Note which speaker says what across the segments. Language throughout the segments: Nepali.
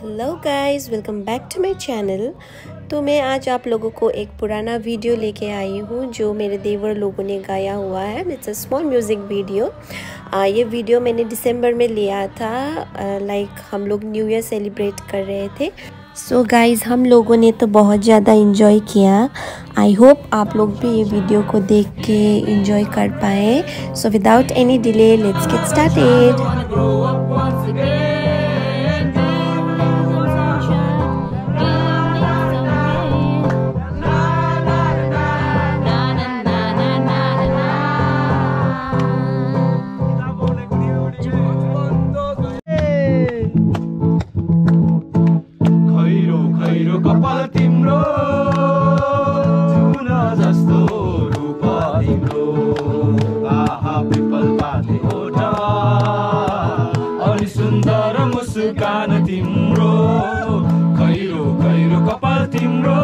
Speaker 1: Guys welcome back to my channel तो मैं आज आप लोगों को एक पुराना वीडियो लेके आई हूँ, जो मेरे देवर लोगों ने गाया हुआ है। It's a small music video ये वीडियो मैंने दिसंबर में लिया था। लाइक हम लोग न्यू ईयर सेलिब्रेट कर रहे थे। सो so गाइज़ हम लोगों ने तो बहुत ज़्यादा इन्जॉय किया। आई होप आप लोग भी ये वीडियो को देख के इन्जॉय कर पाए। So without any delay let's get started
Speaker 2: कपाल तिम्रो जुन जस्तो रूप तिम्रो आहा पिपल पाते ओठा अनि सुन्दर मुस्कान तिम्रो खैरो खैरो कपाल तिम्रो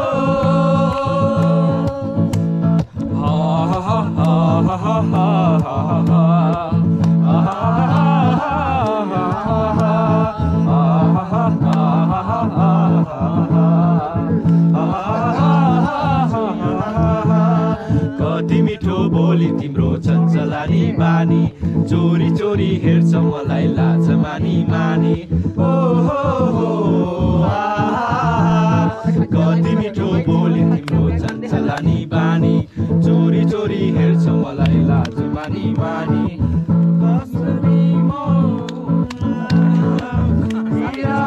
Speaker 2: मिठो बोली तिम्रो चञ्चलानी बानी। चोरी चोरी हेर्छ मलाई लाज मानी मानी। ओ हो हो। कति मिठो बोली तिम्रो चञ्चलानी बानी। चोरी चोरी हेर्छ मलाई लाज मानी मानी।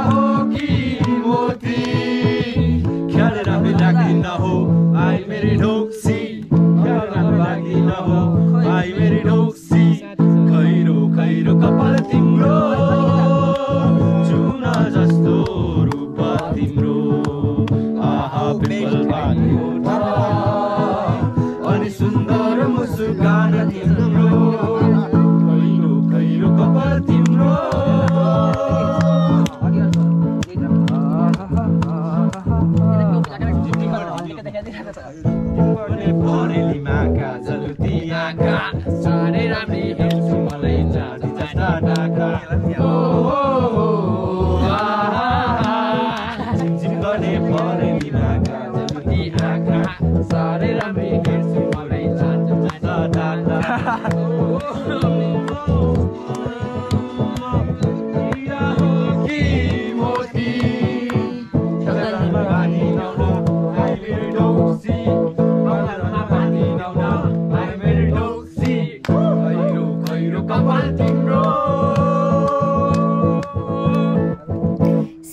Speaker 2: हो कि मोती? ख्याल लाग्दिन हो आई मेरी मुस्कान तिम्रो खैरो खैरो कपाल तिम्रो परेलीमा काजल तियाका साह्रै राम्री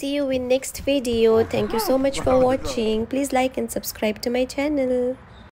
Speaker 1: See you in next video. Thank you so much for watching. Please like and subscribe to my channel.